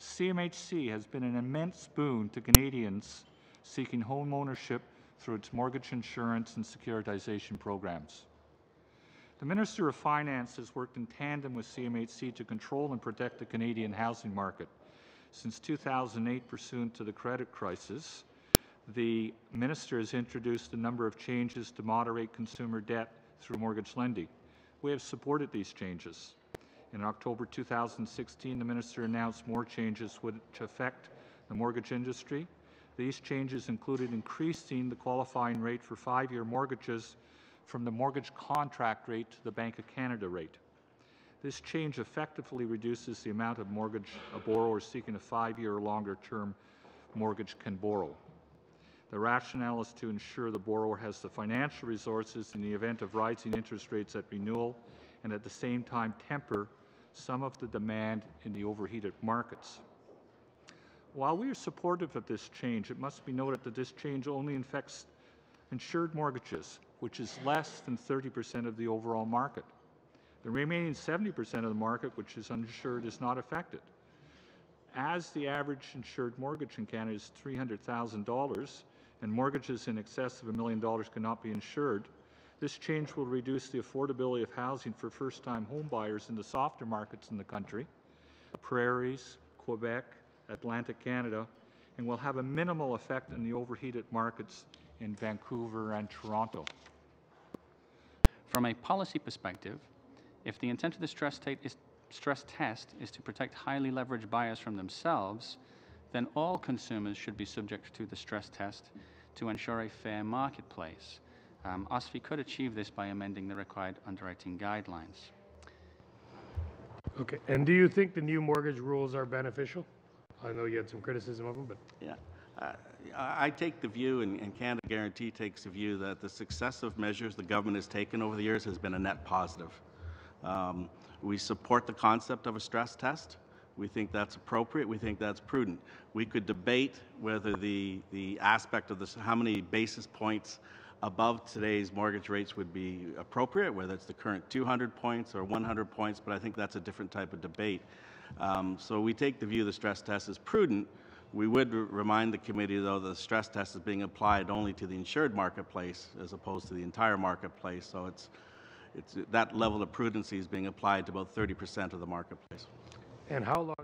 CMHC has been an immense boon to Canadians seeking home ownership through its mortgage insurance and securitization programs. The Minister of Finance has worked in tandem with CMHC to control and protect the Canadian housing market. Since 2008, pursuant to the credit crisis, the Minister has introduced a number of changes to moderate consumer debt through mortgage lending. We have supported these changes. In October 2016, the Minister announced more changes which affect the mortgage industry. These changes included increasing the qualifying rate for five-year mortgages from the mortgage contract rate to the Bank of Canada rate. This change effectively reduces the amount of mortgage a borrower seeking a five-year or longer term mortgage can borrow. The rationale is to ensure the borrower has the financial resources in the event of rising interest rates at renewal and at the same time temper some of the demand in the overheated markets. While we are supportive of this change, it must be noted that this change only affects insured mortgages, which is less than 30% of the overall market. The remaining 70% of the market, which is uninsured, is not affected. As the average insured mortgage in Canada is $300,000 and mortgages in excess of a million dollars cannot be insured, this change will reduce the affordability of housing for first-time homebuyers in the softer markets in the country, prairies, Quebec, Atlantic Canada, and will have a minimal effect on the overheated markets in Vancouver and Toronto. From a policy perspective, if the intent of the stress, is, stress test is to protect highly leveraged buyers from themselves, then all consumers should be subject to the stress test to ensure a fair marketplace. Um, OSFI could achieve this by amending the required underwriting guidelines. Okay, and do you think the new mortgage rules are beneficial? I know you had some criticism of them, but yeah. Uh, I take the view, and, and, Canada Guaranty takes the view, that the successive measures the government has taken over the years has been a net positive. Um, we support the concept of a stress test. We think that's appropriate. We think that's prudent. We could debate whether the, the aspect of this, how many basis points above today's mortgage rates would be appropriate, whether it's the current 200 points or 100 points, but I think that's a different type of debate. Um, so we take the view the stress test is prudent. We would remind the committee, though, the stress test is being applied only to the insured marketplace as opposed to the entire marketplace. So it's, it's that level of prudency is being applied to about 30% of the marketplace. And how long